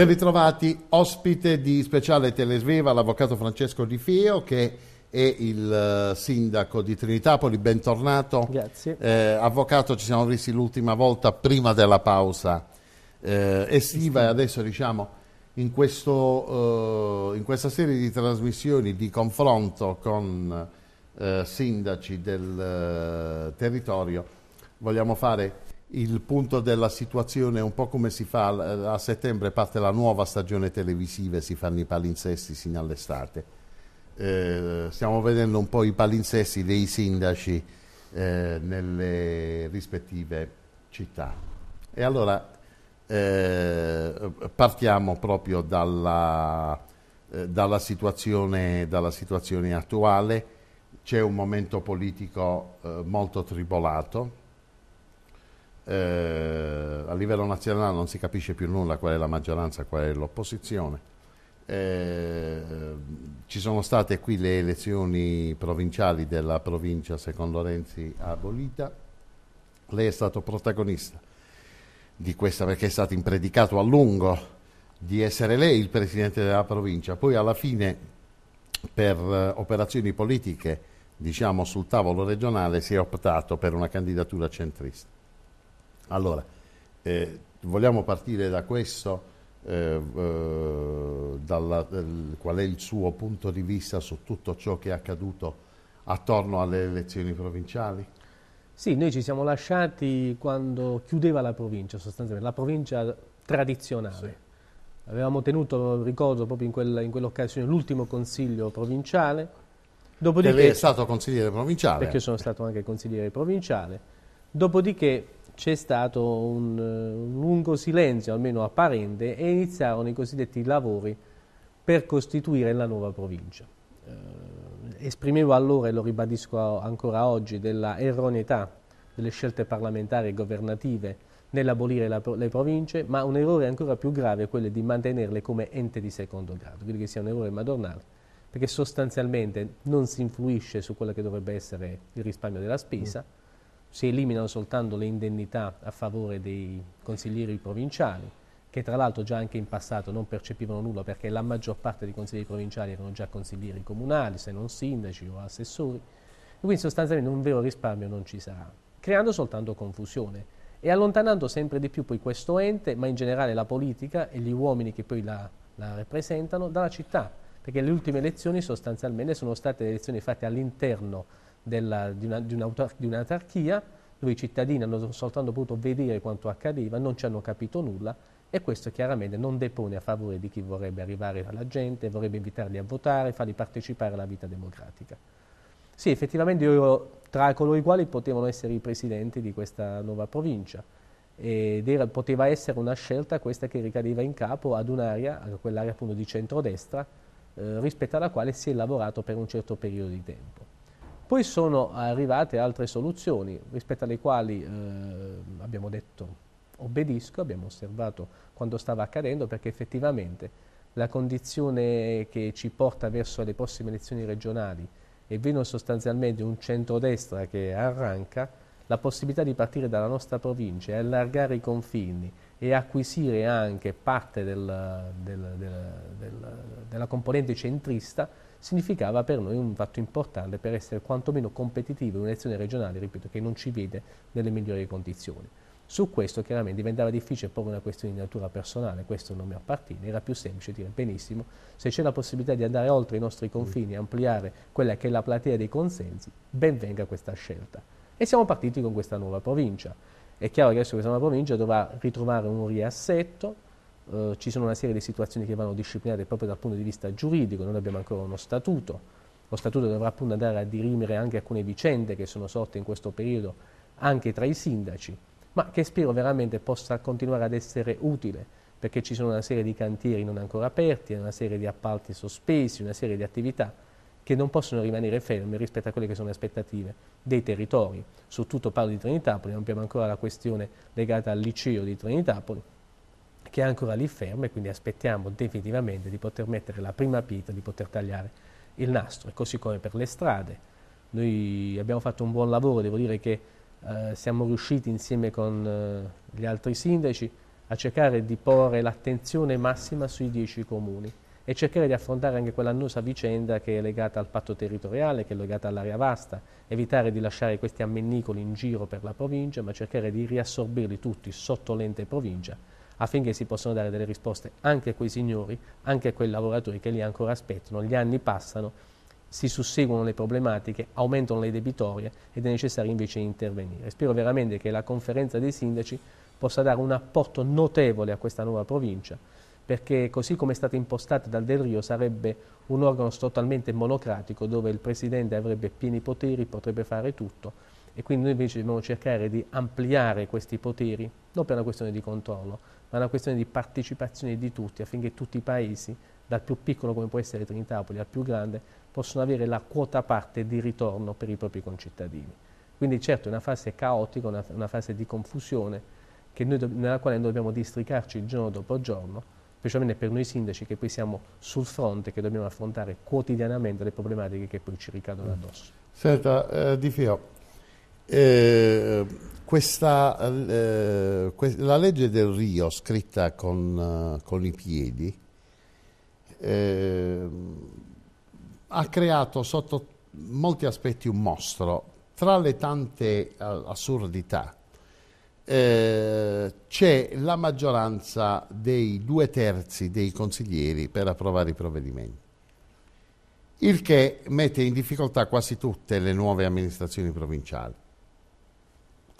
Ben ritrovati, ospite di speciale Telesveva l'avvocato Francesco Di Fio che è il uh, sindaco di Trinitapoli, bentornato. Grazie. Eh, avvocato, ci siamo visti l'ultima volta prima della pausa eh, estiva e adesso diciamo in, questo, uh, in, questa serie di trasmissioni di confronto con uh, sindaci del territorio vogliamo fare il punto della situazione un po' come si fa a settembre parte la nuova stagione televisiva e si fanno i palinsesti sino all'estate. Eh, stiamo vedendo un po' i palinsesti dei sindaci eh, nelle rispettive città. E allora eh, partiamo proprio dalla, eh, dalla, situazione, dalla situazione attuale. C'è un momento politico eh, molto tribolato eh, a livello nazionale non si capisce più nulla qual è la maggioranza qual è l'opposizione. Eh, ci sono state qui le elezioni provinciali della provincia secondo Renzi abolita. Lei è stato protagonista di questa perché è stato impredicato a lungo di essere lei il presidente della provincia. Poi alla fine per eh, operazioni politiche diciamo sul tavolo regionale si è optato per una candidatura centrista. Allora, eh, vogliamo partire da questo, eh, eh, dalla, qual è il suo punto di vista su tutto ciò che è accaduto attorno alle elezioni provinciali? Sì, noi ci siamo lasciati quando chiudeva la provincia, sostanzialmente, la provincia tradizionale. Sì. Avevamo tenuto, ricordo, proprio in, quel, in quell'occasione l'ultimo consiglio provinciale. Dopodiché, lei è stato consigliere provinciale? Perché sono stato anche consigliere provinciale. Dopodiché c'è stato un, un, lungo silenzio, almeno apparente, e iniziarono i cosiddetti lavori per costituire la nuova provincia. Eh, esprimevo allora, e lo ribadisco ancora oggi, della erroneità delle scelte parlamentari e governative nell'abolire le province, ma un errore ancora più grave è quello di mantenerle come ente di secondo grado, quindi che sia un errore madornale, perché sostanzialmente non si influisce su quello che dovrebbe essere il risparmio della spesa, mm si eliminano soltanto le indennità a favore dei consiglieri provinciali, che tra l'altro già anche in passato non percepivano nulla perché la maggior parte dei consiglieri provinciali erano già consiglieri comunali, se non sindaci o assessori, quindi sostanzialmente un vero risparmio non ci sarà, creando soltanto confusione e allontanando sempre di più poi questo ente, ma in generale la politica e gli uomini che poi la, la rappresentano, dalla città, perché le ultime elezioni sostanzialmente sono state elezioni fatte all'interno della, di, una, di, di un'autarchia dove i cittadini hanno soltanto potuto vedere quanto accadeva, non ci hanno capito nulla e questo chiaramente non depone a favore di chi vorrebbe arrivare alla gente, vorrebbe invitarli a votare, farli partecipare alla vita democratica. Sì, effettivamente io ero tra coloro i quali potevano essere i presidenti di questa nuova provincia ed era, poteva essere una scelta questa che ricadeva in capo ad un'area, quell'area appunto di centrodestra, eh, rispetto alla quale si è lavorato per un certo periodo di tempo. Poi sono arrivate altre soluzioni rispetto alle quali eh, abbiamo detto obbedisco, abbiamo osservato quanto stava accadendo perché effettivamente la condizione che ci porta verso le prossime elezioni regionali e vedo sostanzialmente un centrodestra che arranca, la possibilità di partire dalla nostra provincia e allargare i confini e acquisire anche parte del, del, del, della componente centrista significava per noi un fatto importante per essere quantomeno competitivi in un'elezione regionale, ripeto, che non ci vede nelle migliori condizioni. Su questo chiaramente diventava difficile porre una questione di natura personale, questo non mi appartiene, era più semplice dire benissimo, se c'è la possibilità di andare oltre i nostri confini e ampliare quella che è la platea dei consensi, ben venga questa scelta. E siamo partiti con questa nuova provincia. È chiaro che adesso questa nuova provincia dovrà ritrovare un riassetto, eh, ci sono una serie di situazioni che vanno disciplinate proprio dal punto di vista giuridico, noi abbiamo ancora uno statuto, lo statuto dovrà appunto andare a dirimere anche alcune vicende che sono sorte in questo periodo anche tra i sindaci, ma che spero veramente possa continuare ad essere utile, perché ci sono una serie di cantieri non ancora aperti, una serie di appalti sospesi, una serie di attività che non possono rimanere ferme rispetto a quelle che sono le aspettative dei territori. Su tutto parlo di Trinitapoli, non abbiamo ancora la questione legata al liceo di Trinitapoli, che è ancora lì fermo e quindi aspettiamo definitivamente di poter mettere la prima pietra, di poter tagliare il nastro, e così come per le strade. Noi abbiamo fatto un buon lavoro, devo dire che eh, siamo riusciti insieme con eh, gli altri sindaci a cercare di porre l'attenzione massima sui dieci comuni e cercare di affrontare anche quell'annosa vicenda che è legata al patto territoriale, che è legata all'area vasta, evitare di lasciare questi ammennicoli in giro per la provincia, ma cercare di riassorbirli tutti sotto l'ente provincia affinché si possano dare delle risposte anche a quei signori, anche a quei lavoratori che lì ancora aspettano, gli anni passano, si susseguono le problematiche, aumentano le debitorie ed è necessario invece intervenire. Spero veramente che la conferenza dei sindaci possa dare un apporto notevole a questa nuova provincia, perché così come è stata impostata dal Del Rio sarebbe un organo totalmente monocratico dove il Presidente avrebbe pieni poteri, potrebbe fare tutto e quindi noi invece dobbiamo cercare di ampliare questi poteri, non per una questione di controllo, ma una questione di partecipazione di tutti affinché tutti i paesi, dal più piccolo come può essere Trinitapoli al più grande, possano avere la quota parte di ritorno per i propri concittadini. Quindi certo è una fase caotica, una, una fase di confusione noi, nella quale noi dobbiamo districarci giorno dopo giorno, specialmente per noi sindaci che poi siamo sul fronte, che dobbiamo affrontare quotidianamente le problematiche che poi ci ricadono addosso. Senta, eh, Di Fio, eh, questa, eh, la legge del Rio scritta con, uh, con i piedi eh, ha creato sotto molti aspetti un mostro. Tra le tante uh, assurdità eh, c'è la maggioranza dei due terzi dei consiglieri per approvare i provvedimenti, il che mette in difficoltà quasi tutte le nuove amministrazioni provinciali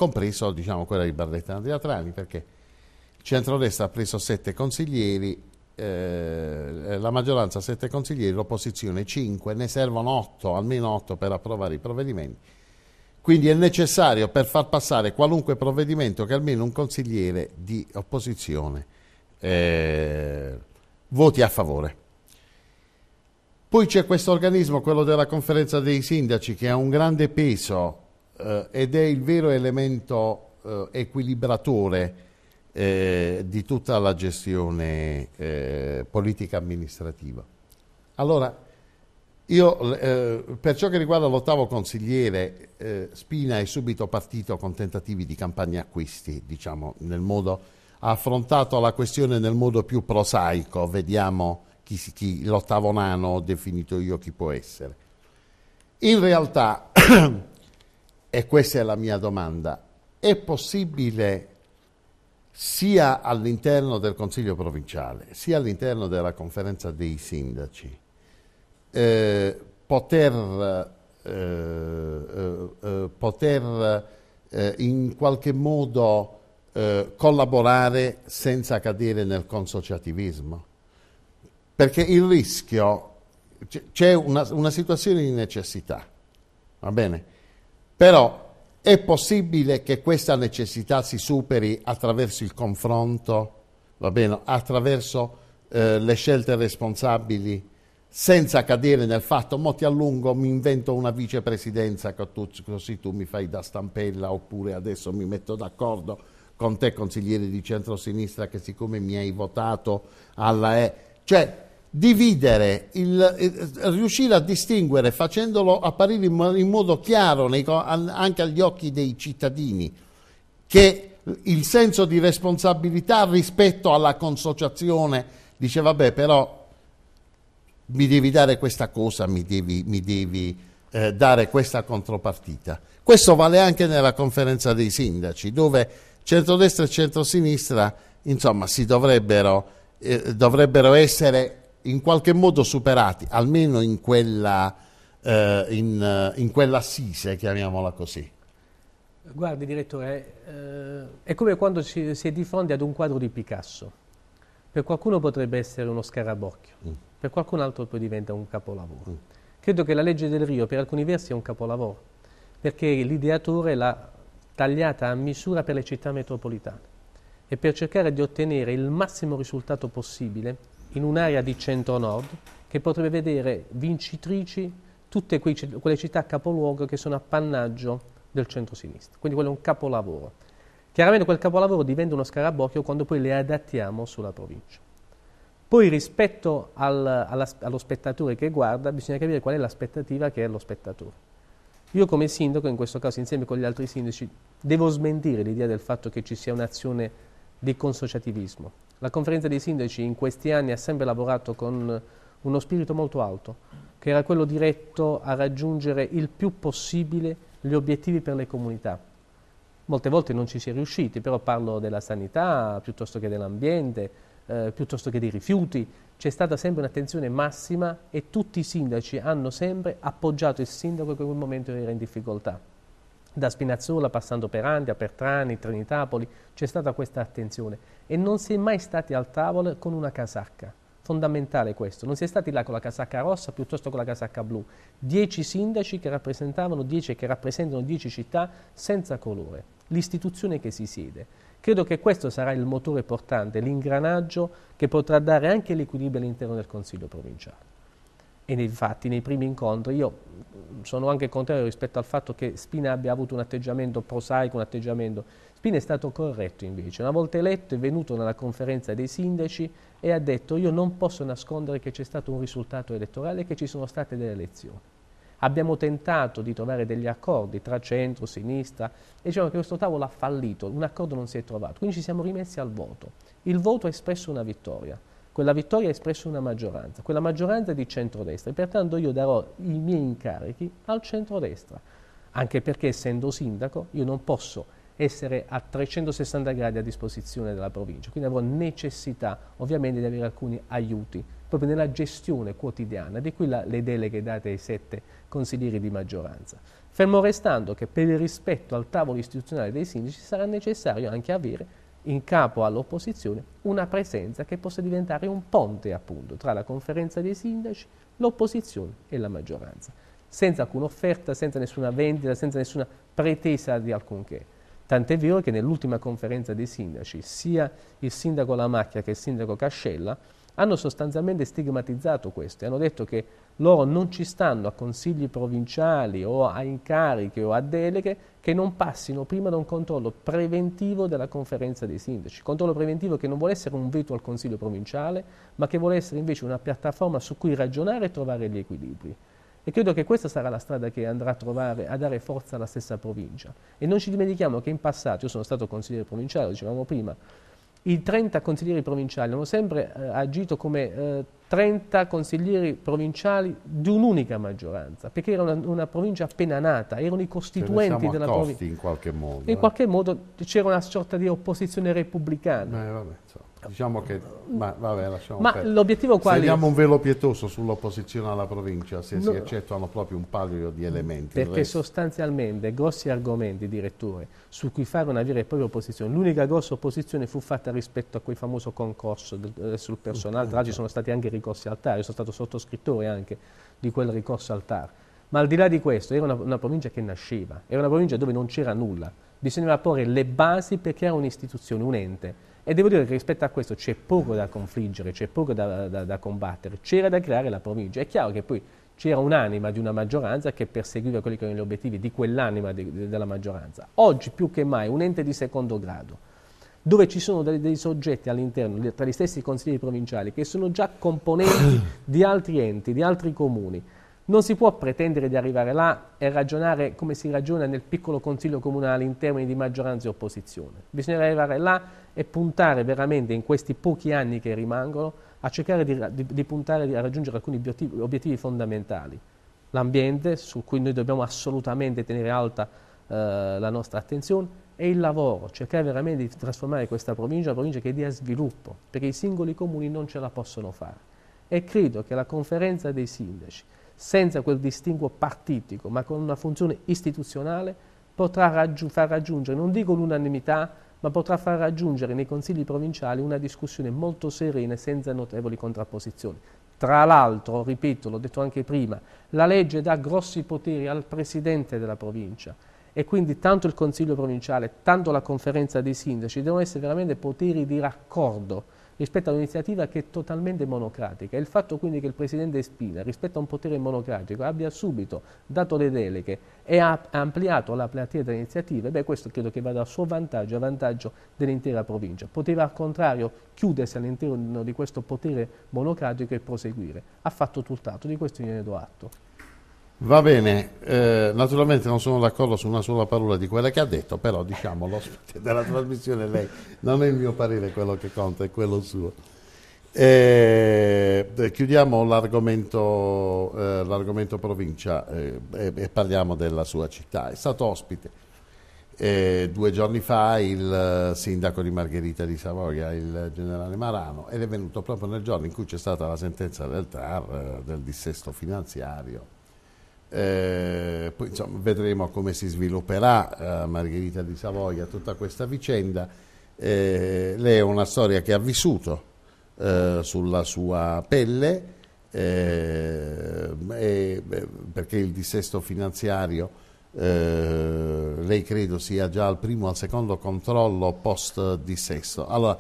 compreso diciamo, quella di Barletta Andrea Trani, perché il centrodestra ha preso sette consiglieri, eh, la maggioranza ha sette consiglieri, l'opposizione cinque, ne servono otto, almeno otto per approvare i provvedimenti. Quindi è necessario per far passare qualunque provvedimento che almeno un consigliere di opposizione eh, voti a favore. Poi c'è questo organismo, quello della conferenza dei sindaci, che ha un grande peso eh, ed è il vero elemento eh, equilibratore eh, di tutta la gestione eh, politica amministrativa. Allora, io eh, per ciò che riguarda l'ottavo consigliere, eh, Spina è subito partito con tentativi di campagna acquisti, diciamo, modo, ha affrontato la questione nel modo più prosaico, vediamo chi, chi l'ottavo nano ho definito io chi può essere. In realtà e questa è la mia domanda, è possibile sia all'interno del Consiglio provinciale, sia all'interno della conferenza dei sindaci, eh, poter, eh, eh, eh poter eh, in qualche modo eh, collaborare senza cadere nel consociativismo? Perché il rischio, c'è una, una situazione di necessità, va bene? Però è possibile che questa necessità si superi attraverso il confronto, bene, attraverso eh, le scelte responsabili, senza cadere nel fatto, mo ti allungo, mi invento una vicepresidenza così tu mi fai da stampella, oppure adesso mi metto d'accordo con te consigliere di centrosinistra che siccome mi hai votato alla E. Cioè, dividere, il, il, riuscire a distinguere facendolo apparire in, in modo chiaro nei, anche agli occhi dei cittadini che il senso di responsabilità rispetto alla consociazione dice vabbè però mi devi dare questa cosa, mi devi, mi devi eh, dare questa contropartita. Questo vale anche nella conferenza dei sindaci dove centrodestra e centrosinistra insomma si dovrebbero, eh, dovrebbero essere in qualche modo superati, almeno in quella, eh, in, in quella assise, chiamiamola così. Guardi direttore, eh, è come quando si, si, è di fronte ad un quadro di Picasso. Per qualcuno potrebbe essere uno scarabocchio, mm. per qualcun altro poi diventa un capolavoro. Mm. Credo che la legge del Rio per alcuni versi è un capolavoro, perché l'ideatore l'ha tagliata a misura per le città metropolitane e per cercare di ottenere il massimo risultato possibile in un'area di centro-nord che potrebbe vedere vincitrici tutte quelle città capoluogo che sono appannaggio del centro-sinistra. Quindi quello è un capolavoro. Chiaramente quel capolavoro diventa uno scarabocchio quando poi le adattiamo sulla provincia. Poi rispetto al, alla, allo spettatore che guarda bisogna capire qual è l'aspettativa che ha lo spettatore. Io come sindaco, in questo caso insieme con gli altri sindaci, devo smentire l'idea del fatto che ci sia un'azione di consociativismo. La conferenza dei sindaci in questi anni ha sempre lavorato con uno spirito molto alto, che era quello diretto a raggiungere il più possibile gli obiettivi per le comunità. Molte volte non ci si è riusciti, però parlo della sanità piuttosto che dell'ambiente, eh, piuttosto che dei rifiuti. C'è stata sempre un'attenzione massima e tutti i sindaci hanno sempre appoggiato il sindaco che in quel momento era in difficoltà. Da Spinazzola, passando per Andia, per Trani, Trinitapoli, c'è stata questa attenzione. E non si è mai stati al tavolo con una casacca. Fondamentale questo, non si è stati là con la casacca rossa piuttosto con la casacca blu, dieci sindaci che rappresentavano dieci, che rappresentano dieci città senza colore, l'istituzione che si siede. Credo che questo sarà il motore portante, l'ingranaggio che potrà dare anche l'equilibrio all'interno del Consiglio provinciale. E infatti nei primi incontri io sono anche contrario rispetto al fatto che Spina abbia avuto un atteggiamento prosaico, un atteggiamento Spina è stato corretto invece, una volta eletto è venuto nella conferenza dei sindaci e ha detto io non posso nascondere che c'è stato un risultato elettorale e che ci sono state delle elezioni. Abbiamo tentato di trovare degli accordi tra centro, sinistra e diciamo che questo tavolo ha fallito, un accordo non si è trovato, quindi ci siamo rimessi al voto. Il voto ha espresso una vittoria, quella vittoria ha espresso una maggioranza, quella maggioranza è di centrodestra e pertanto io darò i miei incarichi al centrodestra, anche perché essendo sindaco io non posso essere a 360 gradi a disposizione della provincia, quindi avrò necessità ovviamente di avere alcuni aiuti proprio nella gestione quotidiana, di qui la, le deleghe date ai sette consiglieri di maggioranza. Fermo restando che per il rispetto al tavolo istituzionale dei sindaci sarà necessario anche avere in capo all'opposizione una presenza che possa diventare un ponte appunto tra la conferenza dei sindaci, l'opposizione e la maggioranza, senza alcuna offerta, senza nessuna vendita, senza nessuna pretesa di alcunché. Tant'è vero che nell'ultima conferenza dei sindaci, sia il sindaco Lamacchia che il sindaco Cascella hanno sostanzialmente stigmatizzato questo e hanno detto che loro non ci stanno a consigli provinciali o a incarichi o a deleghe che non passino prima da un controllo preventivo della conferenza dei sindaci. Controllo preventivo che non vuole essere un veto al consiglio provinciale, ma che vuole essere invece una piattaforma su cui ragionare e trovare gli equilibri. E credo che questa sarà la strada che andrà a, trovare, a dare forza alla stessa provincia. E non ci dimentichiamo che in passato, io sono stato consigliere provinciale, lo dicevamo prima, i 30 consiglieri provinciali hanno sempre eh, agito come eh, 30 consiglieri provinciali di un'unica maggioranza, perché era una, una, provincia appena nata, erano i costituenti della provincia. in qualche modo. In eh. qualche modo c'era una sorta di opposizione repubblicana. Eh, vabbè, Diciamo che, ma vabbè, lasciamo Ma l'obiettivo qual è? Vediamo un velo pietoso sull'opposizione alla provincia, se no, si accettano proprio un paio di elementi. Perché sostanzialmente grossi argomenti, direttore, su cui fare una vera e propria opposizione. L'unica grossa opposizione fu fatta rispetto a quel famoso concorso del, eh, sul personale, tra l'altro ci sono stati anche ricorsi al TAR, io sono stato sottoscrittore anche di quel ricorso al TAR. Ma al di là di questo, era una, una provincia che nasceva, era una provincia dove non c'era nulla, bisognava porre le basi perché era un'istituzione, un ente e devo dire che rispetto a questo c'è poco da confliggere, c'è poco da, da, da combattere, c'era da creare la provincia. È chiaro che poi c'era un'anima di una maggioranza che perseguiva quelli che erano gli obiettivi di quell'anima de, della maggioranza. Oggi più che mai un ente di secondo grado, dove ci sono dei, dei soggetti all'interno, tra gli stessi consigli provinciali, che sono già componenti di altri enti, di altri comuni, non si può pretendere di arrivare là e ragionare come si ragiona nel piccolo consiglio comunale in termini di maggioranza e opposizione. Bisogna arrivare là e puntare veramente in questi pochi anni che rimangono a cercare di, di, di puntare a raggiungere alcuni obiettivi, obiettivi fondamentali. L'ambiente, su cui noi dobbiamo assolutamente tenere alta eh, la nostra attenzione, e il lavoro, cercare veramente di trasformare questa provincia in una provincia che dia sviluppo, perché i singoli comuni non ce la possono fare. E credo che la conferenza dei sindaci, senza quel distinguo partitico, ma con una funzione istituzionale, potrà raggiu far raggiungere, non dico l'unanimità, ma potrà far raggiungere nei consigli provinciali una discussione molto serena e senza notevoli contrapposizioni. Tra l'altro, ripeto, l'ho detto anche prima, la legge dà grossi poteri al Presidente della provincia e quindi tanto il Consiglio provinciale, tanto la conferenza dei sindaci devono essere veramente poteri di raccordo rispetto a un'iniziativa che è totalmente monocratica. Il fatto quindi che il Presidente Spina, rispetto a un potere monocratico, abbia subito dato le deleghe e ha ampliato la platea delle iniziative, beh, questo credo che vada a suo vantaggio, a vantaggio dell'intera provincia. Poteva al contrario chiudersi all'interno di questo potere monocratico e proseguire. Ha fatto tutt'altro, di questo gliene do atto. Va bene, eh, naturalmente non sono d'accordo su una sola parola di quella che ha detto, però diciamo l'ospite della trasmissione lei, non è il mio parere quello che conta, è quello suo. Eh, chiudiamo l'argomento, eh, l'argomento provincia eh, e, e, parliamo della sua città. È stato ospite eh, due giorni fa il sindaco di Margherita di Savoia, il generale Marano, ed è venuto proprio nel giorno in cui c'è stata la sentenza del TAR, eh, del dissesto finanziario eh, poi insomma, vedremo come si svilupperà eh, Margherita di Savoia tutta questa vicenda. Eh, lei è una storia che ha vissuto eh, sulla sua pelle eh, e, perché il dissesto finanziario eh, lei credo sia già al primo o al secondo controllo post dissesto. Allora,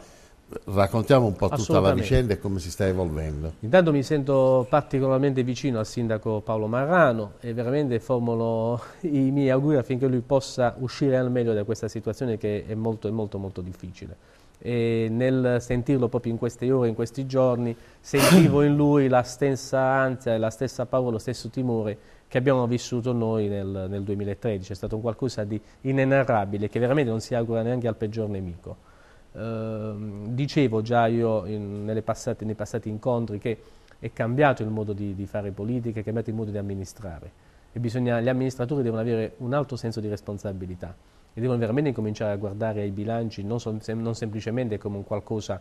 Raccontiamo un po' tutta la vicenda e come si sta evolvendo. Intanto mi sento particolarmente vicino al sindaco Paolo Marrano e veramente formulo i miei auguri affinché lui possa uscire al meglio da questa situazione che è molto, molto, molto difficile. E nel sentirlo proprio in queste ore, in questi giorni, sentivo in lui la stessa ansia, la stessa paura, lo stesso timore che abbiamo vissuto noi nel, nel 2013. È stato un qualcosa di inenarrabile che veramente non si augura neanche al peggior nemico. Ehm, dicevo già io in, passate, nei passati incontri che è cambiato il modo di, di, fare politica, è cambiato il modo di amministrare e bisogna, gli amministratori devono avere un alto senso di responsabilità e devono veramente cominciare a guardare ai bilanci non, so, sem non semplicemente come un qualcosa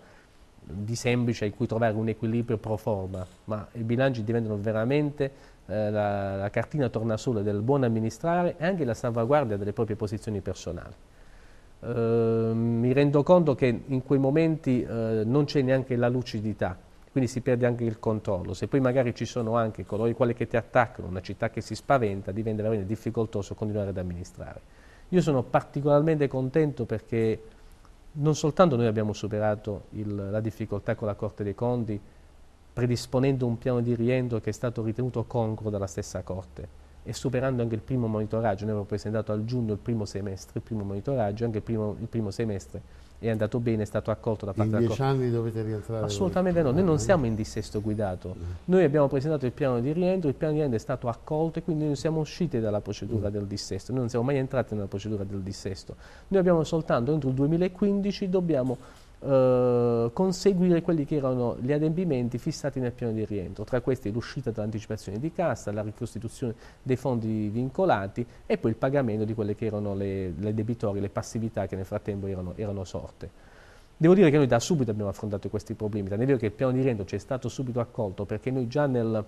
di semplice in cui trovare un equilibrio pro forma, ma i bilanci diventano veramente eh, la, la cartina tornasole del buon amministrare e anche la salvaguardia delle proprie posizioni personali. Uh, mi rendo conto che in quei momenti uh, non c'è neanche la lucidità, quindi si perde anche il controllo. Se poi magari ci sono anche coloro i quali ti attaccano, una città che si spaventa, diventa veramente difficoltoso continuare ad amministrare. Io sono particolarmente contento perché non soltanto noi abbiamo superato il, la difficoltà con la Corte dei Conti, predisponendo un piano di rientro che è stato ritenuto congruo dalla stessa Corte, e superando anche il primo monitoraggio, noi abbiamo presentato al giugno il primo semestre, il primo monitoraggio, anche il primo, il primo semestre è andato bene, è stato accolto da parte della Corte. In dieci anni dovete rientrare? Assolutamente no, noi non siamo in dissesto guidato, mm. noi abbiamo presentato il piano di rientro, il piano di rientro è stato accolto e quindi noi siamo usciti dalla procedura mm. del dissesto, noi non siamo mai entrati nella procedura del dissesto, noi abbiamo soltanto entro il 2015 dobbiamo eh, conseguire quelli che erano gli adempimenti fissati nel piano di rientro, tra questi l'uscita dall'anticipazione di cassa, la ricostituzione dei fondi vincolati e poi il pagamento di quelle che erano le, le debitorie, le passività che nel frattempo erano, erano sorte. Devo dire che noi da subito abbiamo affrontato questi problemi, tant'è vero che il piano di rientro ci è stato subito accolto perché noi già nel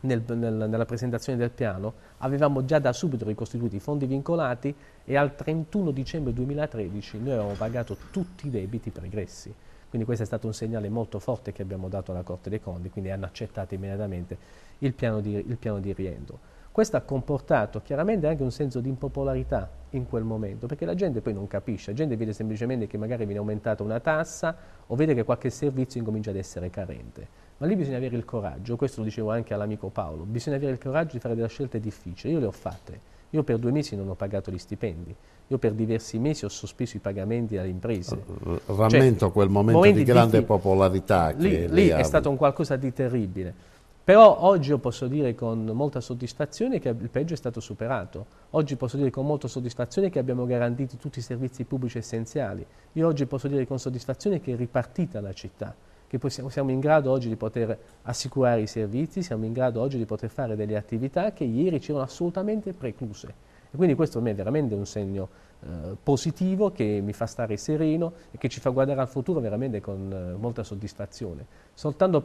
nel, nel, nella presentazione del piano, avevamo già da subito ricostituito i fondi vincolati e al 31 dicembre 2013 noi avevamo pagato tutti i debiti pregressi. Quindi questo è stato un segnale molto forte che abbiamo dato alla Corte dei Conti, quindi hanno accettato immediatamente il piano di, il piano di rientro. Questo ha comportato chiaramente anche un senso di impopolarità in quel momento, perché la gente poi non capisce, la gente vede semplicemente che magari viene aumentata una tassa o vede che qualche servizio incomincia ad essere carente. Ma lì bisogna avere il coraggio, questo lo dicevo anche all'amico Paolo, bisogna avere il coraggio di fare delle scelte difficili. Io le ho fatte. Io per due mesi non ho pagato gli stipendi, io per diversi mesi ho sospeso i pagamenti alle imprese. Rammento cioè, quel momento di grande di, popolarità. Lì, lì è stato un qualcosa di terribile. Però oggi io posso dire con molta soddisfazione che il peggio è stato superato. Oggi posso dire con molta soddisfazione che abbiamo garantito tutti i servizi pubblici essenziali. Io oggi posso dire con soddisfazione che è ripartita la città che possiamo, siamo in grado oggi di poter assicurare i servizi, siamo in grado oggi di poter fare delle attività che ieri c'erano assolutamente precluse. E quindi questo per me è veramente un segno eh, positivo che mi fa stare sereno e che ci fa guardare al futuro veramente con eh, molta soddisfazione. Soltanto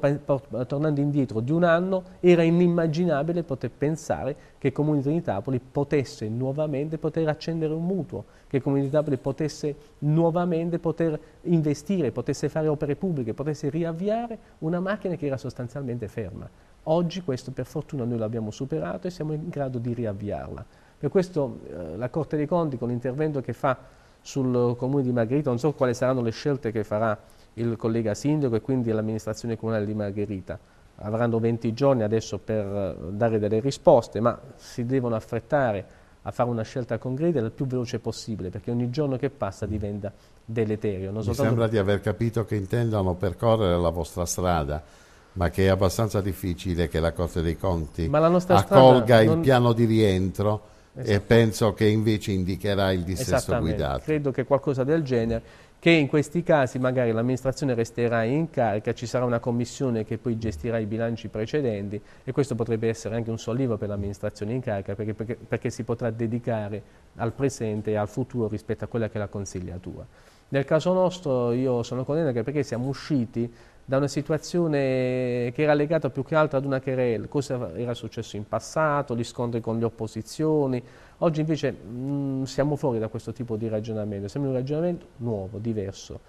tornando indietro di un anno era inimmaginabile poter pensare che Comune di Napoli potesse nuovamente poter accendere un mutuo, che Comune di Napoli potesse nuovamente poter investire, potesse fare opere pubbliche, potesse riavviare una macchina che era sostanzialmente ferma. Oggi questo per fortuna noi l'abbiamo superato e siamo in grado di riavviarla. Per questo eh, la Corte dei Conti, con l'intervento che fa sul Comune di Margherita, non so quali saranno le scelte che farà il collega sindaco e quindi l'amministrazione comunale di Margherita. Avranno 20 giorni adesso per eh, dare delle risposte, ma si devono affrettare a fare una scelta concreta il più veloce possibile, perché ogni giorno che passa diventa deleterio. Non Mi sembra di aver capito che intendono percorrere la vostra strada ma che è abbastanza difficile che la Corte dei Conti accolga il non... piano di rientro esatto. e penso che invece indicherà il dissesto guidato. Credo che qualcosa del genere, che in questi casi magari l'amministrazione resterà in carica, ci sarà una commissione che poi gestirà i bilanci precedenti e questo potrebbe essere anche un sollievo per l'amministrazione in carica perché, perché, perché si potrà dedicare al presente e al futuro rispetto a quella che è la consigliatura. Nel caso nostro io sono contento perché siamo usciti da una situazione che era legata più che altro ad una querela, cosa era successo in passato, gli scontri con le opposizioni. Oggi invece mh, mm, siamo fuori da questo tipo di ragionamento, in un ragionamento nuovo, diverso.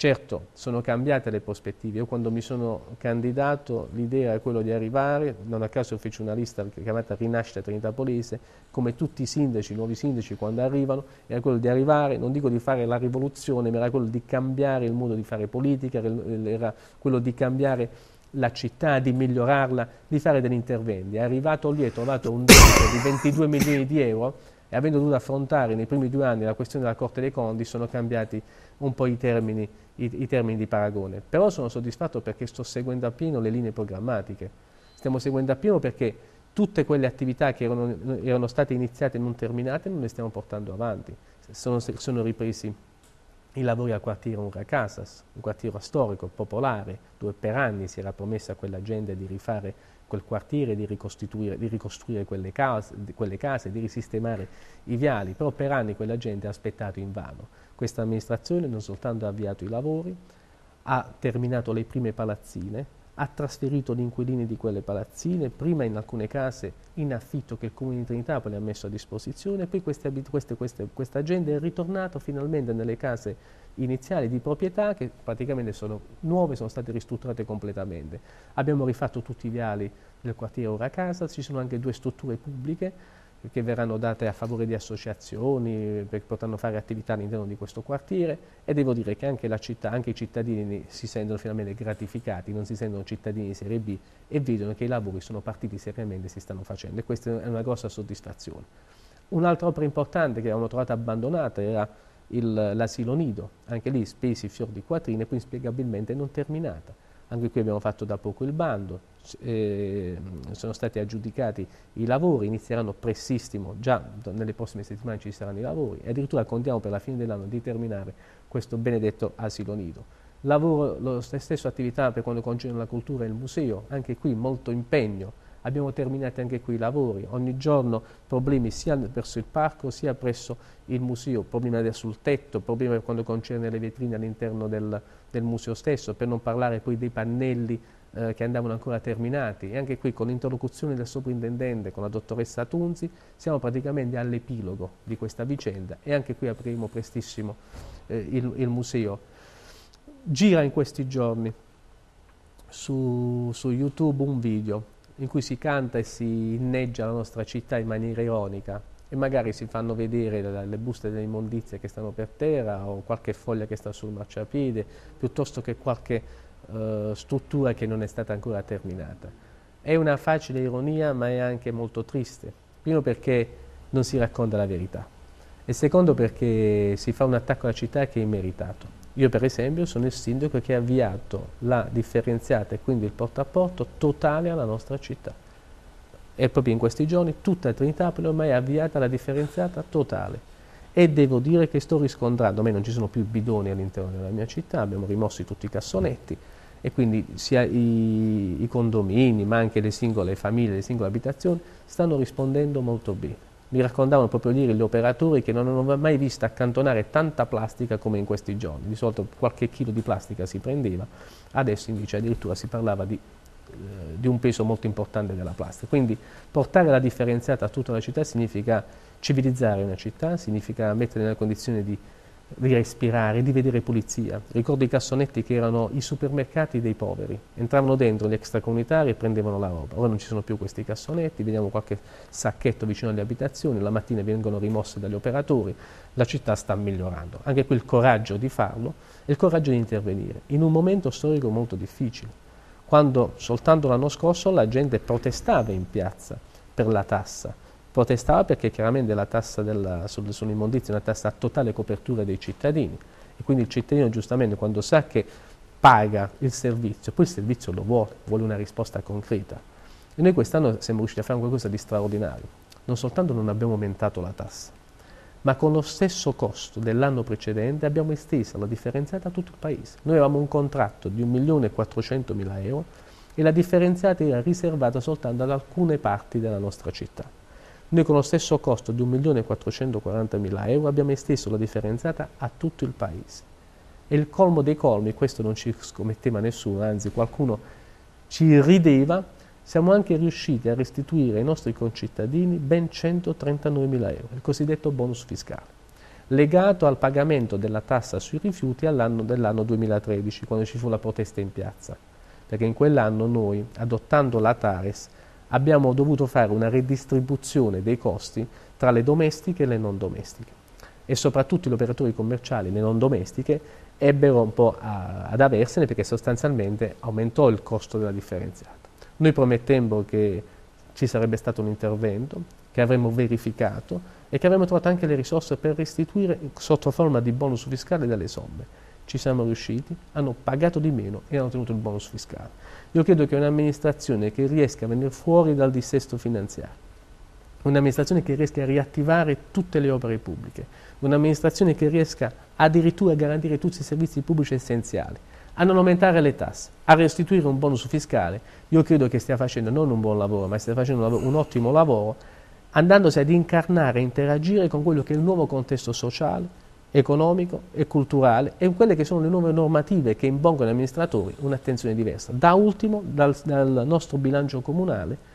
Certo, sono cambiate le prospettive. Io quando mi sono candidato l'idea era quello di arrivare, non a caso feci una lista chiamata Rinascita Trinità Polese, come tutti i sindaci, i nuovi sindaci quando arrivano, era quello di arrivare, non dico di fare la rivoluzione, ma era quello di cambiare il modo di fare politica, era quello di cambiare la città, di migliorarla, di fare degli interventi. È arrivato lì e trovato un debito di 22 milioni di euro e avendo dovuto affrontare nei primi due anni la questione della Corte dei Conti sono cambiati un po' i termini, i, i termini di paragone. Però sono soddisfatto perché sto seguendo appieno le linee programmatiche. Stiamo seguendo appieno perché tutte quelle attività che erano, erano, state iniziate e non terminate non le stiamo portando avanti. Sono, sono ripresi i lavori al quartiere Unra Casas, un quartiere storico, popolare, dove per anni si era promessa quella gente di rifare quel quartiere, di, di ricostruire quelle case, quelle case, di risistemare i viali, però per anni quella gente ha aspettato in vano. Questa amministrazione non soltanto ha avviato i lavori, ha terminato le prime palazzine, ha trasferito gli inquilini di quelle palazzine, prima in alcune case in affitto che il Comune di Trinitapoli ha messo a disposizione, poi queste, queste, queste, questa gente è ritornata finalmente nelle case iniziali di proprietà che praticamente sono nuove, sono state ristrutturate completamente. Abbiamo rifatto tutti i viali del quartiere Ora Casa, ci sono anche due strutture pubbliche che verranno date a favore di associazioni che potranno fare attività all'interno di questo quartiere e devo dire che anche la città, anche i cittadini si sentono finalmente gratificati, non si sentono cittadini di Serie B e vedono che i lavori sono partiti seriamente e si stanno facendo e questa è una grossa soddisfazione. Un'altra opera importante che avevamo trovato abbandonata era l'asilo nido, anche lì spesi fior di quattrine, poi inspiegabilmente non terminata. Anche qui abbiamo fatto da poco il bando, eh, sono stati aggiudicati i lavori, inizieranno prestissimo, già nelle prossime settimane ci saranno i lavori e addirittura contiamo per la fine dell'anno di terminare questo benedetto asilo nido. Lavoro, lo stesso attività per quanto concerne la cultura e il museo, anche qui molto impegno, abbiamo terminato anche qui i lavori, ogni giorno problemi sia verso il parco sia presso il museo, problemi sul tetto, problemi per quanto concerne le vetrine all'interno del, del, museo stesso, per non parlare poi dei pannelli eh, che andavano ancora terminati. E anche qui con l'interlocuzione del soprintendente, con la dottoressa Tunzi, siamo praticamente all'epilogo di questa vicenda e anche qui apriremo prestissimo eh, il, il museo. Gira in questi giorni su, su YouTube un video in cui si canta e si inneggia la nostra città in maniera ironica e magari si fanno vedere le, buste delle immondizie che stanno per terra o qualche foglia che sta sul marciapiede piuttosto che qualche uh, struttura che non è stata ancora terminata. È una facile ironia ma è anche molto triste, primo perché non si racconta la verità e secondo perché si fa un attacco alla città che è immeritato. Io per esempio sono il sindaco che ha avviato la differenziata e quindi il porta a porto totale alla nostra città. E proprio in questi giorni tutta Trinitapoli ormai è avviata la differenziata totale. E devo dire che sto riscontrando, a me non ci sono più bidoni all'interno della mia città, abbiamo rimossi tutti i cassonetti e quindi sia i, i condomini ma anche le singole famiglie, le singole abitazioni stanno rispondendo molto bene mi raccontavano proprio ieri gli operatori che non hanno mai visto accantonare tanta plastica come in questi giorni. Di solito qualche chilo di plastica si prendeva, adesso invece addirittura si parlava di, eh, di un peso molto importante della plastica. Quindi portare la differenziata a tutta la città significa civilizzare una città, significa mettere nella condizione di di respirare, di vedere pulizia. Ricordo i cassonetti che erano i supermercati dei poveri, entravano dentro gli extracomunitari e prendevano la roba. Ora non ci sono più questi cassonetti, vediamo qualche sacchetto vicino alle abitazioni, la mattina vengono rimosse dagli operatori, la città sta migliorando. Anche qui il coraggio di farlo e il coraggio di intervenire, in un momento storico molto difficile, quando soltanto l'anno scorso la gente protestava in piazza per la tassa, protestava perché chiaramente la tassa sull'immondizia è una tassa a totale copertura dei cittadini e quindi il cittadino giustamente quando sa che paga il servizio, poi il servizio lo vuole, vuole una risposta concreta. E noi quest'anno siamo riusciti a fare qualcosa di straordinario. Non soltanto non abbiamo aumentato la tassa, ma con lo stesso costo dell'anno precedente abbiamo esteso la differenziata a tutto il paese. Noi avevamo un contratto di 1.400.000 euro e la differenziata era riservata soltanto ad alcune parti della nostra città. Noi con lo stesso costo di 1.440.000 euro abbiamo esteso la differenziata a tutto il paese. E il colmo dei colmi, questo non ci scommetteva nessuno, anzi qualcuno ci rideva, siamo anche riusciti a restituire ai nostri concittadini ben 139.000 euro, il cosiddetto bonus fiscale, legato al pagamento della tassa sui rifiuti all'anno dell'anno 2013, quando ci fu la protesta in piazza, perché in quell'anno noi, adottando la Tares, abbiamo dovuto fare una redistribuzione dei costi tra le domestiche e le non domestiche e soprattutto gli operatori commerciali, le non domestiche, ebbero un po' a, ad aversene perché sostanzialmente aumentò il costo della differenziata. Noi promettemmo che ci sarebbe stato un intervento, che avremmo verificato e che avremmo trovato anche le risorse per restituire sotto forma di bonus fiscale delle somme. Ci siamo riusciti, hanno pagato di meno e hanno ottenuto il bonus fiscale. Io credo che un'amministrazione che riesca a venire fuori dal dissesto finanziario, un'amministrazione che riesca a riattivare tutte le opere pubbliche, un'amministrazione che riesca addirittura a garantire tutti i servizi pubblici essenziali, a non aumentare le tasse, a restituire un bonus fiscale, io credo che stia facendo non un buon lavoro, ma stia facendo un, lavoro, un ottimo lavoro, andandosi ad incarnare interagire con quello che è il nuovo contesto sociale, economico e culturale e quelle che sono le nuove normative che impongono agli amministratori un'attenzione diversa. Da ultimo, dal, dal nostro bilancio comunale,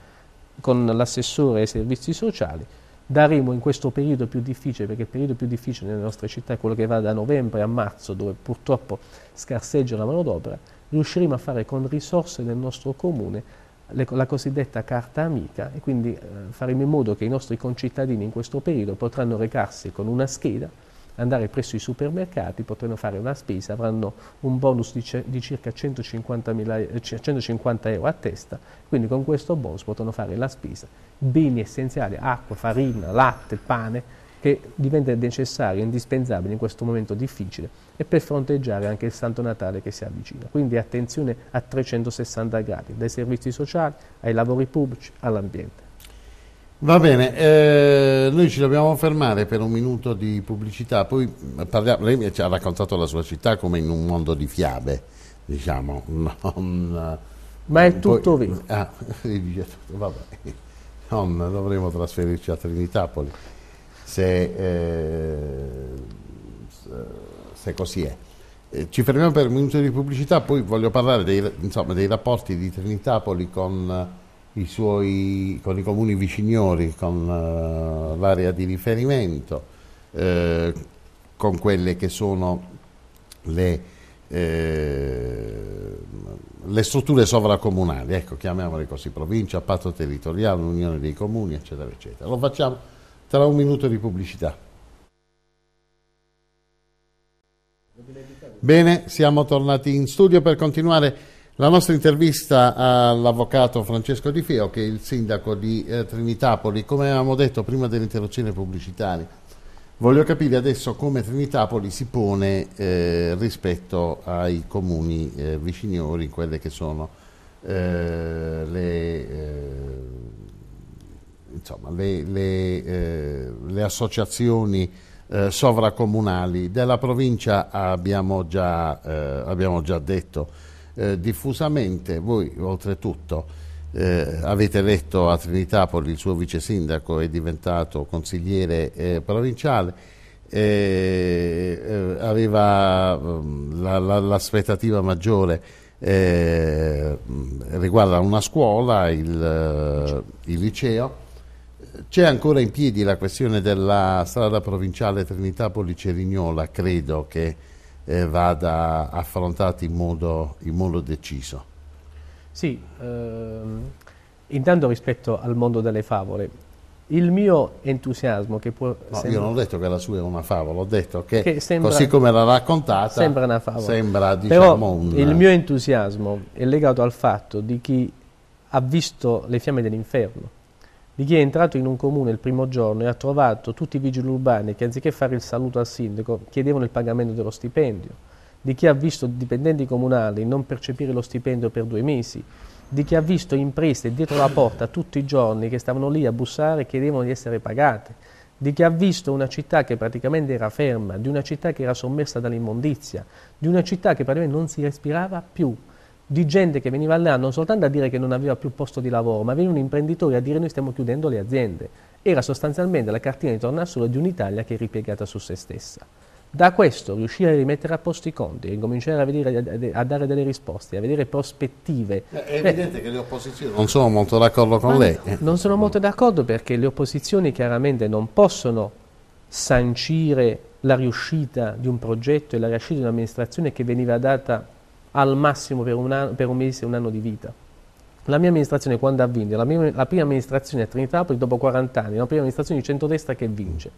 con l'assessore ai servizi sociali, daremo in questo periodo più difficile, perché il periodo più difficile nelle nostre città è quello che va da novembre a marzo, dove purtroppo scarseggia la manodopera, riusciremo a fare con risorse del nostro comune la cosiddetta carta amica e quindi eh, faremo in modo che i nostri concittadini in questo periodo potranno recarsi con una scheda andare presso i supermercati, potranno fare una spesa, avranno un bonus di, di circa 150, 150, euro a testa, quindi con questo bonus potranno fare la spesa, beni essenziali, acqua, farina, latte, pane, che diventa necessario, indispensabile in questo momento difficile e per fronteggiare anche il Santo Natale che si avvicina. Quindi attenzione a 360 gradi, dai servizi sociali ai lavori pubblici all'ambiente. Va bene, eh, noi ci dobbiamo fermare per un minuto di pubblicità, poi parliamo, lei ci ha raccontato la sua città come in un mondo di fiabe, diciamo. Non, Ma è tutto poi, vero. Ah, vabbè, non dovremo trasferirci a Trinitapoli se, eh, se così è. Eh, ci fermiamo per un minuto di pubblicità, poi voglio parlare dei, insomma, dei rapporti di Trinitapoli con i, suoi, con i comuni viciniori, con uh, l'area di riferimento, eh, con quelle che sono le, eh, le strutture sovracomunali, ecco, chiamiamole così, provincia, patto territoriale, unione dei comuni, eccetera, eccetera. Lo facciamo tra un minuto di pubblicità. Bene, siamo tornati in studio per continuare la nostra intervista all'avvocato Francesco Di Feo, che è il sindaco di eh, Trinitapoli, come avevamo detto prima dell'interruzione pubblicitaria. Voglio capire adesso come Trinitapoli si pone eh, rispetto ai comuni eh, viciniori, quelle che sono eh, le, eh, insomma, le, le, eh, le, associazioni sovracomunali della provincia abbiamo già, abbiamo già detto eh, diffusamente, voi oltretutto eh, avete eletto a Trinitapoli il suo vice sindaco, è diventato consigliere eh, provinciale, eh, aveva mm, l'aspettativa la, la, maggiore eh, riguarda una scuola, il, eh, il liceo, c'è ancora in piedi la questione della strada provinciale Trinitapoli-Cerignola, credo che eh, vada affrontato in modo, in modo deciso. Sì, ehm, intanto rispetto al mondo delle favole, il mio entusiasmo che può... No, sembra... io non ho detto che la sua è una favola, ho detto che, che sembra, così come l'ha raccontata sembra una favola. Sembra, diciamo, un... il mio entusiasmo è legato al fatto di chi ha visto le fiamme dell'inferno di chi è entrato in un comune il primo giorno e ha trovato tutti i vigili urbani che anziché fare il saluto al sindaco chiedevano il pagamento dello stipendio, di chi ha visto dipendenti comunali non percepire lo stipendio per due mesi, di chi ha visto imprese dietro la porta tutti i giorni che stavano lì a bussare e chiedevano di essere pagate, di chi ha visto una città che praticamente era ferma, di una città che era sommersa dall'immondizia, di una città che praticamente non si respirava più, di gente che veniva là non soltanto a dire che non aveva più posto di lavoro, ma venivano imprenditori a dire noi stiamo chiudendo le aziende. Era sostanzialmente la cartina di tornasole di un'Italia che è ripiegata su se stessa. Da questo riuscire a rimettere a posto i conti, a cominciare a, vedere, a, dare delle risposte, a vedere prospettive. È evidente Beh, che le opposizioni non sono molto d'accordo con lei. Non sono molto d'accordo perché le opposizioni chiaramente non possono sancire la riuscita di un progetto e la riuscita di un'amministrazione che veniva data al massimo per un, anno, per un mese, un anno di vita. La mia amministrazione quando ha vinto, la, mia, la prima amministrazione a Trinitapoli dopo 40 anni, la prima amministrazione di centrodestra che vince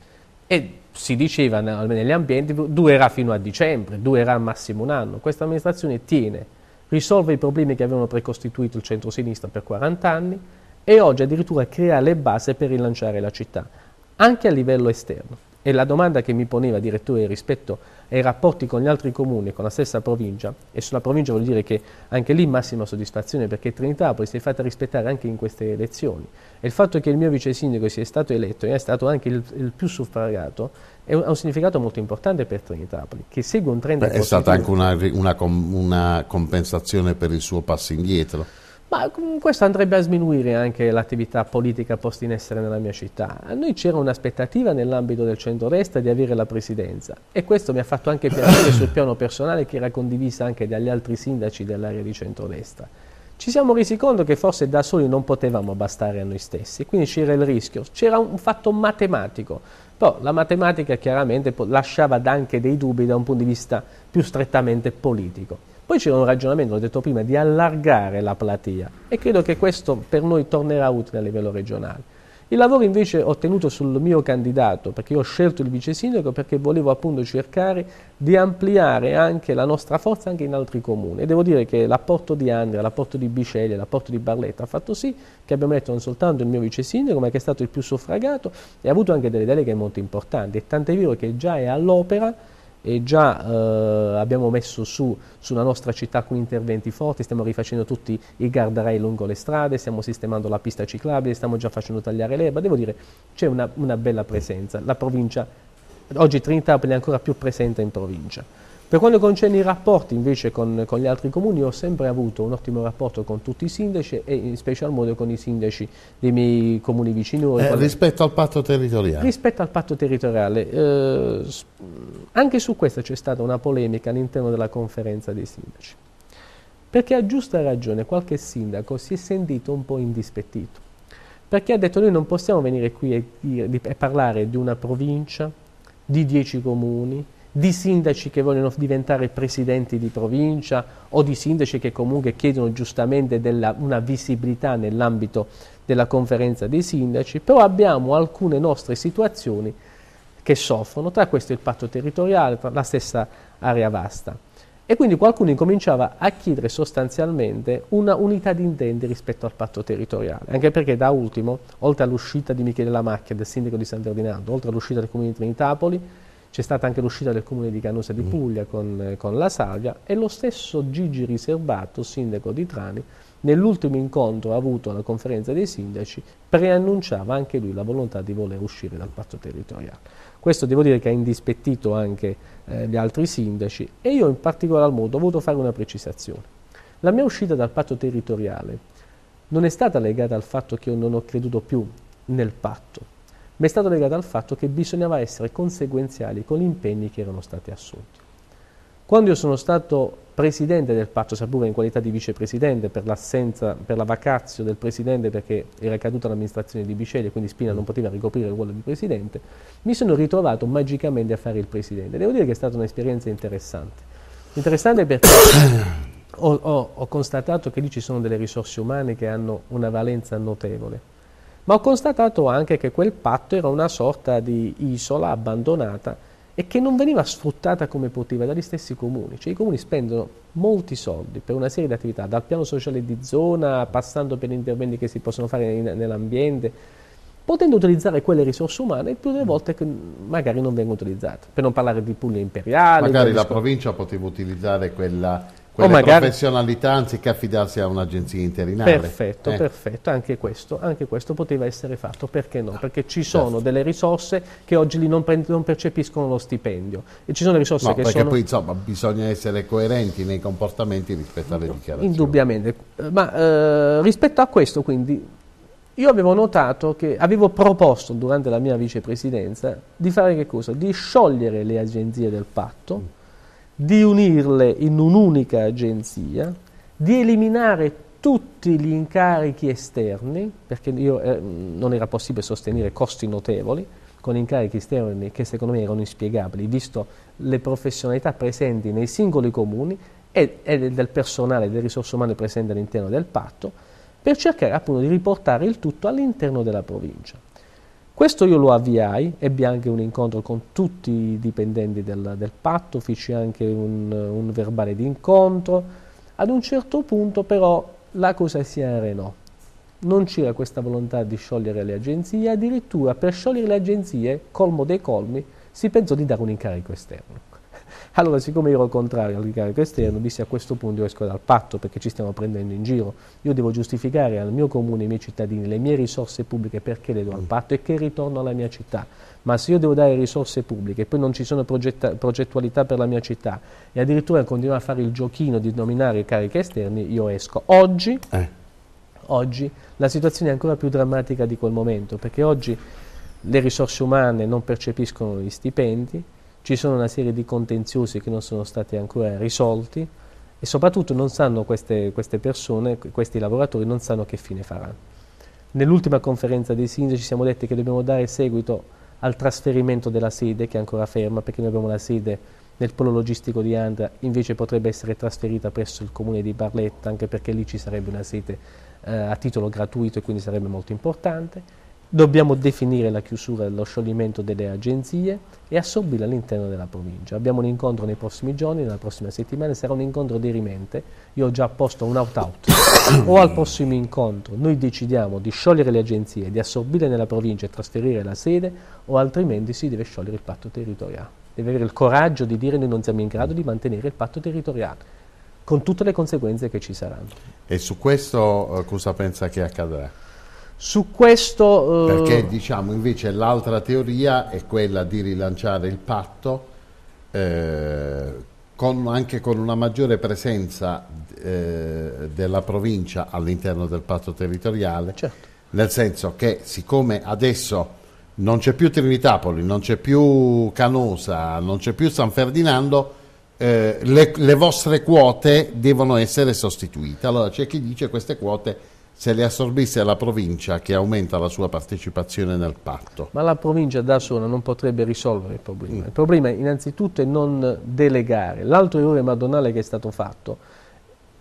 e si diceva negli ambienti durerà fino a dicembre, durerà al massimo un anno. Questa amministrazione tiene, risolve i problemi che avevano precostituito il centro-sinistra per 40 anni e oggi addirittura crea le basi per rilanciare la città, anche a livello esterno. E la domanda che mi poneva direttore rispetto ai rapporti con gli altri comuni, con la stessa provincia, e sulla provincia vuol dire che anche lì massima soddisfazione perché Trinitapoli si è fatta rispettare anche in queste elezioni. E il fatto che il mio vice sindaco sia stato eletto e è stato anche il, il più suffragato è un, ha un significato molto importante per Trinitapoli, che segue un trend Beh, È stata anche una, una, una compensazione per il suo passo indietro. Ma questo andrebbe a sminuire anche l'attività politica posta in essere nella mia città. A noi c'era un'aspettativa nell'ambito del centro-destra di avere la presidenza e questo mi ha fatto anche piacere sul piano personale che era condivisa anche dagli altri sindaci dell'area di centro-destra. Ci siamo resi conto che forse da soli non potevamo bastare a noi stessi, quindi c'era il rischio, c'era un fatto matematico, però la matematica chiaramente lasciava anche dei dubbi da un punto di vista più strettamente politico. Poi c'era un ragionamento, l'ho detto prima, di allargare la platea e credo che questo per noi tornerà utile a livello regionale. Il lavoro invece ottenuto sul mio candidato, perché io ho scelto il vice sindaco perché volevo appunto cercare di ampliare anche la nostra forza anche in altri comuni. E devo dire che l'apporto di Andrea, l'apporto di Bisceglie, l'apporto di Barletta ha fatto sì che abbiamo eletto non soltanto il mio vice sindaco, ma che è stato il più suffragato e ha avuto anche delle deleghe molto importanti. E tant'è vero che già è all'opera e già eh, abbiamo messo su sulla nostra città alcuni interventi forti, stiamo rifacendo tutti i guardrail lungo le strade, stiamo sistemando la pista ciclabile, stiamo già facendo tagliare l'erba, devo dire c'è una, una bella presenza, la provincia, oggi Trinitapoli è ancora più presente in provincia. Per quanto concerne i rapporti invece con, con, gli altri comuni, ho sempre avuto un ottimo rapporto con tutti i sindaci e in special modo con i sindaci dei miei comuni vicini. Eh, rispetto al patto territoriale? Rispetto al patto territoriale. Eh, anche su questo c'è stata una polemica all'interno della conferenza dei sindaci. Perché a giusta ragione qualche sindaco si è sentito un po' indispettito. Perché ha detto noi non possiamo venire qui e, e parlare di una provincia, di dieci comuni, di sindaci che vogliono diventare presidenti di provincia o di sindaci che comunque chiedono giustamente della, una visibilità nell'ambito della conferenza dei sindaci, però abbiamo alcune nostre situazioni che soffrono, tra queste il patto territoriale, la stessa area vasta. E quindi qualcuno incominciava a chiedere sostanzialmente una unità di intenti rispetto al patto territoriale, anche perché da ultimo, oltre all'uscita di Michele Lamacchia, del sindaco di San Ferdinando, oltre all'uscita del comune di Trinitapoli, c'è stata anche l'uscita del comune di Canosa di mm. Puglia con, con, la Salvia e lo stesso Gigi Riservato, sindaco di Trani, nell'ultimo incontro avuto alla conferenza dei sindaci, preannunciava anche lui la volontà di voler uscire dal patto territoriale. Questo devo dire che ha indispettito anche eh, gli altri sindaci e io in particolar modo ho voluto fare una precisazione. La mia uscita dal patto territoriale non è stata legata al fatto che io non ho creduto più nel patto, ma è stato legato al fatto che bisognava essere conseguenziali con gli impegni che erano stati assunti. Quando io sono stato presidente del patto, seppure in qualità di vicepresidente, per l'assenza, per la vacazio del presidente perché era caduta l'amministrazione di Biceglie, quindi Spina non poteva ricoprire il ruolo di presidente, mi sono ritrovato magicamente a fare il presidente. Devo dire che è stata un'esperienza interessante. Interessante perché ho, ho, ho constatato che lì ci sono delle risorse umane che hanno una valenza notevole ma ho constatato anche che quel patto era una sorta di isola abbandonata e che non veniva sfruttata come poteva dagli stessi comuni. Cioè i comuni spendono molti soldi per una serie di attività, dal piano sociale di zona, passando per interventi che si possono fare nell'ambiente, potendo utilizzare quelle risorse umane più delle volte che magari non vengono utilizzate, per non parlare di puglia imperiale. Magari la provincia poteva utilizzare quella quelle magari... professionalità anziché affidarsi a un'agenzia interinale. Perfetto, eh. perfetto, anche questo, anche questo, poteva essere fatto, perché no? Perché ci sono delle risorse che oggi lì non, non, percepiscono lo stipendio e ci sono risorse no, che perché sono... poi insomma bisogna essere coerenti nei comportamenti rispetto alle dichiarazioni. Indubbiamente, ma eh, rispetto a questo quindi io avevo notato che avevo proposto durante la mia vicepresidenza di fare che cosa? Di sciogliere le agenzie del patto, mm di unirle in un'unica agenzia, di eliminare tutti gli incarichi esterni, perché io, eh, non era possibile sostenere costi notevoli con incarichi esterni che secondo me erano inspiegabili, visto le professionalità presenti nei singoli comuni e, e del personale, delle risorse umane presenti all'interno del patto, per cercare appunto di riportare il tutto all'interno della provincia. Questo io lo avviai, ebbi anche un incontro con tutti i dipendenti del, del patto, feci anche un, un verbale di incontro. Ad un certo punto però la cosa si arenò. Non c'era questa volontà di sciogliere le agenzie, addirittura per sciogliere le agenzie, colmo dei colmi, si pensò di dare un incarico esterno. Allora, siccome ero contrario all'incarico esterno, dissi a questo punto io esco dal patto perché ci stiamo prendendo in giro. Io devo giustificare al mio comune, ai miei cittadini, le mie risorse pubbliche perché le do al patto e che ritorno alla mia città. Ma se io devo dare risorse pubbliche e poi non ci sono progettualità per la mia città e addirittura continuare a fare il giochino di nominare cariche esterni, io esco. Oggi, eh. oggi la situazione è ancora più drammatica di quel momento perché oggi le risorse umane non percepiscono gli stipendi, ci sono una serie di contenziosi che non sono stati ancora risolti e soprattutto non sanno queste, queste persone, questi lavoratori non sanno che fine faranno. Nell'ultima conferenza dei sindaci siamo detti che dobbiamo dare seguito al trasferimento della sede che è ancora ferma perché noi abbiamo la sede nel polo logistico di Andra, invece potrebbe essere trasferita presso il comune di Barletta anche perché lì ci sarebbe una sede eh, a titolo gratuito e quindi sarebbe molto importante. Dobbiamo definire la chiusura e lo scioglimento delle agenzie e assorbirle all'interno della provincia. Abbiamo un incontro nei prossimi giorni, nella prossima settimana, sarà un incontro di rimente. Io ho già posto un out-out. o al prossimo incontro noi decidiamo di sciogliere le agenzie, di assorbirle nella provincia e trasferire la sede, o altrimenti si deve sciogliere il patto territoriale. Deve avere il coraggio di dire noi non siamo in grado di mantenere il patto territoriale con tutte le conseguenze che ci saranno. E su questo eh, cosa pensa che accadrà? Su questo... Uh... Perché diciamo invece l'altra teoria è quella di rilanciare il patto eh, con, anche con una maggiore presenza eh, della provincia all'interno del patto territoriale, certo. nel senso che siccome adesso non c'è più Trinitapoli, non c'è più Canosa, non c'è più San Ferdinando, eh, le, le vostre quote devono essere sostituite. Allora c'è chi dice che queste quote se le assorbisse la provincia che aumenta la sua partecipazione nel patto. Ma la provincia da sola non potrebbe risolvere il problema. Mm. Il problema innanzitutto è non delegare. L'altro errore madonale che è stato fatto,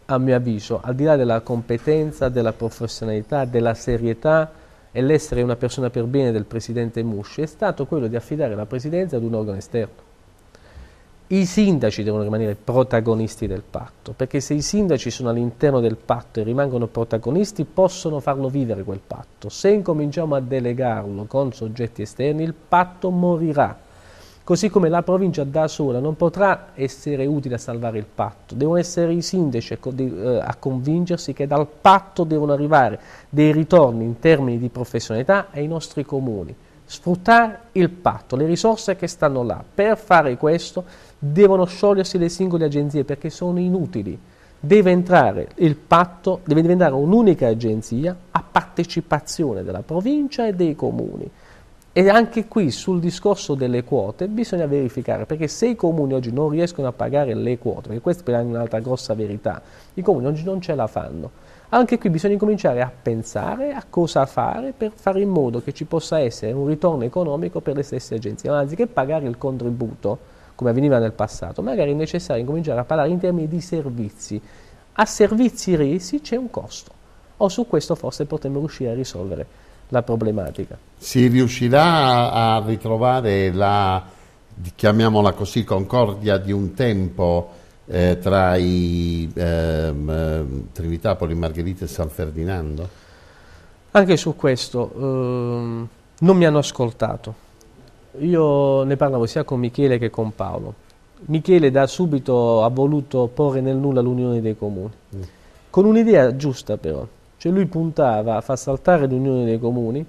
a mio avviso, al di là della competenza, della professionalità, della serietà e l'essere una persona per bene del Presidente Musci, è stato quello di affidare la Presidenza ad un organo esterno. I sindaci devono rimanere protagonisti del patto, perché se i sindaci sono all'interno del patto e rimangono protagonisti possono farlo vivere quel patto. Se incominciamo a delegarlo con soggetti esterni il patto morirà. Così come la provincia da sola non potrà essere utile a salvare il patto, devono essere i sindaci eh, a convincersi che dal patto devono arrivare dei ritorni in termini di professionalità ai nostri comuni. Sfruttare il patto, le risorse che stanno là. Per fare questo devono sciogliersi le singole agenzie perché sono inutili. Deve entrare il patto, deve diventare un'unica agenzia a partecipazione della provincia e dei comuni. E anche qui sul discorso delle quote bisogna verificare, perché se i comuni oggi non riescono a pagare le quote, perché questa è un'altra grossa verità, i comuni oggi non ce la fanno. Anche qui bisogna cominciare a pensare a cosa fare per fare in modo che ci possa essere un ritorno economico per le stesse agenzie, anziché pagare il contributo come avveniva nel passato, magari è necessario incominciare a parlare in termini di servizi. A servizi resi c'è un costo, o su questo forse potremmo riuscire a risolvere la problematica. Si riuscirà a ritrovare la, chiamiamola così, concordia di un tempo eh, tra i ehm, Trinitapoli, Margherita e San Ferdinando? Anche su questo ehm, non mi hanno ascoltato. Io ne parlavo sia con Michele che con Paolo. Michele da subito ha voluto porre nel nulla l'unione dei comuni, mm. con un'idea giusta però, cioè lui puntava a far saltare l'unione dei comuni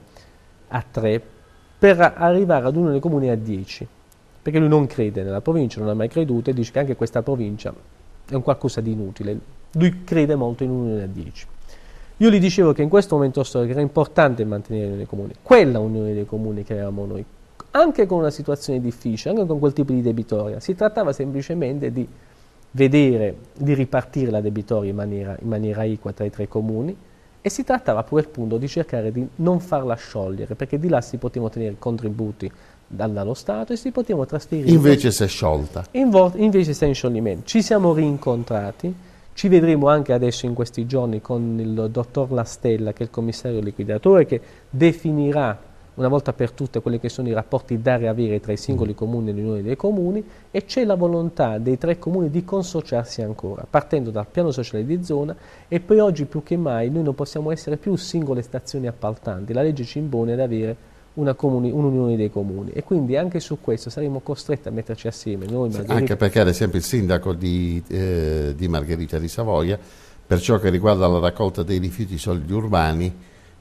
a tre per arrivare ad un'unione dei comuni a dieci, perché lui non crede nella provincia, non ha mai creduto e dice che anche questa provincia è un qualcosa di inutile. Lui crede molto in un'unione a dieci. Io gli dicevo che in questo momento storico era importante mantenere l'unione dei comuni, quella unione dei comuni che avevamo noi, anche con una situazione difficile, anche con quel tipo di debitoria. Si trattava semplicemente di vedere, di ripartire la debitoria in maniera, in maniera equa tra i tre comuni e si trattava a quel punto di cercare di non farla sciogliere, perché di là si potevano ottenere contributi dallo Stato e si potevano trasferire. Invece si è sciolta. In invece sta in scioglimento. Ci siamo rincontrati, ci vedremo anche adesso in questi giorni con il dottor Lastella, che è il commissario liquidatore, che definirà una volta per tutte quelli che sono i rapporti dare e avere tra i singoli comuni e l'unione dei comuni e c'è la volontà dei tre comuni di consociarsi ancora, partendo dal piano sociale di zona e poi oggi più che mai noi non possiamo essere più singole stazioni appaltanti, la legge ci impone ad avere un'unione dei comuni e quindi anche su questo saremo costretti a metterci assieme. Noi, Margherita... Anche perché ad esempio il sindaco di, eh, di Margherita di Savoia per ciò che riguarda la raccolta dei rifiuti solidi urbani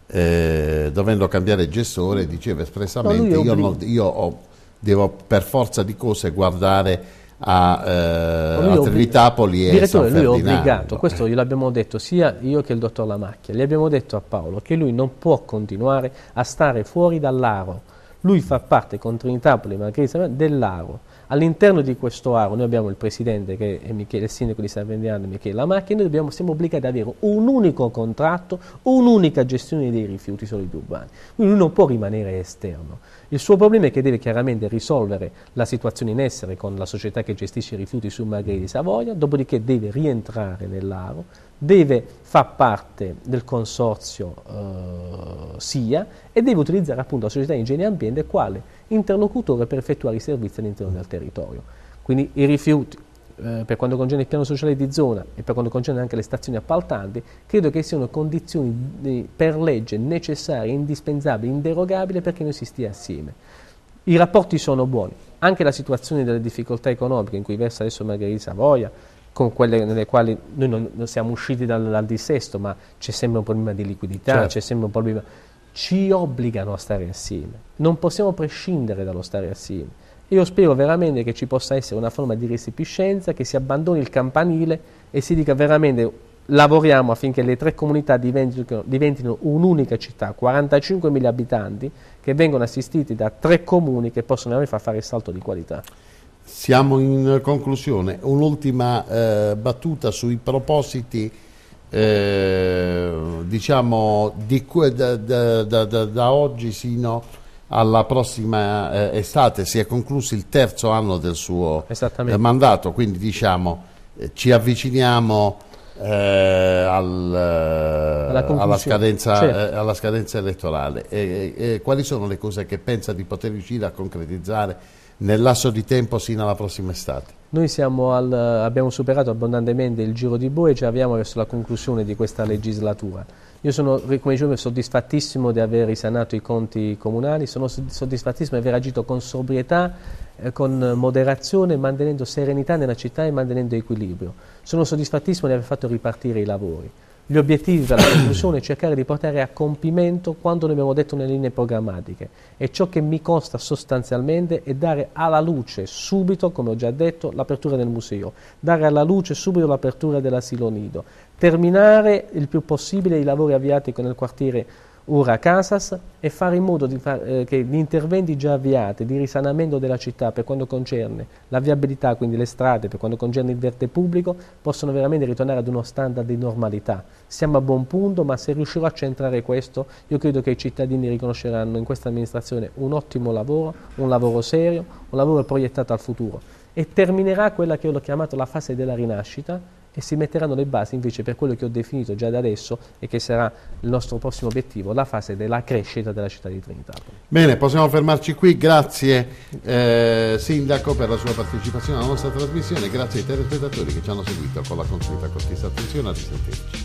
eh, dovendo cambiare gestore, diceva espressamente no, io, non, io ho, devo per forza di cose guardare a, eh, a Trivitapoli e San lui è obbligato, questo gliel'abbiamo detto sia io che il dottor Lamacchia, gli abbiamo detto a Paolo che lui non può continuare a stare fuori dall'aro, lui fa parte con Trinitapoli e Margherita dell'aro All'interno di questo aro noi abbiamo il presidente che è Michele, il sindaco di San Vendiano, Michele Lamacchi, e noi dobbiamo, siamo obbligati ad avere un unico contratto, un'unica gestione dei rifiuti solidi urbani. Quindi lui non può rimanere esterno. Il suo problema è che deve chiaramente risolvere la situazione in essere con la società che gestisce i rifiuti su Margherita di Savoia, dopodiché deve rientrare nell'aro, deve far parte del consorzio eh, SIA e deve utilizzare appunto la società di e ambiente quale interlocutore per effettuare i servizi all'interno del territorio. Quindi i rifiuti, eh, per quanto concerne il piano sociale di zona e per quanto concerne anche le stazioni appaltanti, credo che siano condizioni di, per legge necessarie, indispensabili, inderogabili perché noi si stia assieme. I rapporti sono buoni, anche la situazione delle difficoltà economiche in cui versa adesso Margherita Savoia, con quelle nelle quali noi non, non siamo usciti dal, dal, dissesto, ma c'è sempre un problema di liquidità, certo. c'è sempre un problema ci obbligano a stare assieme. Non possiamo prescindere dallo stare assieme. Io spero veramente che ci possa essere una forma di resipiscenza, che si abbandoni il campanile e si dica veramente lavoriamo affinché le tre comunità diventino, diventino un'unica città, 45.000 abitanti, che vengono assistiti da tre comuni che possono far fare il salto di qualità. Siamo in conclusione. Un'ultima eh, battuta sui propositi eh, diciamo di, da, da, da, da, oggi sino alla prossima eh, estate si è concluso il terzo anno del suo eh, mandato, quindi diciamo eh, ci avviciniamo eh, al, alla, scadenza, certo. alla, scadenza, elettorale. E, e, quali sono le cose che pensa di poter riuscire a concretizzare nel lasso di tempo sino alla prossima estate? Noi al, abbiamo superato abbondantemente il giro di boe e ci avviamo verso la conclusione di questa legislatura. Io sono, come dicevo, soddisfattissimo di aver risanato i conti comunali, sono soddisfattissimo di aver agito con sobrietà, eh, con moderazione, mantenendo serenità nella città e mantenendo equilibrio. Sono soddisfattissimo di aver fatto ripartire i lavori. Gli obiettivi per la conclusione è cercare di portare a compimento quanto noi abbiamo detto nelle linee programmatiche. E ciò che mi costa sostanzialmente è dare alla luce subito, come ho già detto, l'apertura del museo, dare alla luce subito l'apertura dell'asilo nido, terminare il più possibile i lavori avviati nel quartiere ora Casas e fare in modo far, eh, che gli interventi già avviati di risanamento della città per quanto concerne la viabilità, quindi le strade, per quanto concerne il verde pubblico, possano veramente ritornare ad uno standard di normalità. Siamo a buon punto, ma se riuscirò a centrare questo, io credo che i cittadini riconosceranno in questa amministrazione un ottimo lavoro, un lavoro serio, un lavoro proiettato al futuro e terminerà quella che ho chiamato la fase della rinascita e si metteranno le basi invece per quello che ho definito già da adesso e che sarà il nostro prossimo obiettivo, la fase della crescita della città di Trinitapoli. Bene, possiamo fermarci qui, grazie eh, Sindaco per la sua partecipazione alla nostra trasmissione, grazie ai telespettatori che ci hanno seguito con la consueta cortesa attenzione, a risentirci.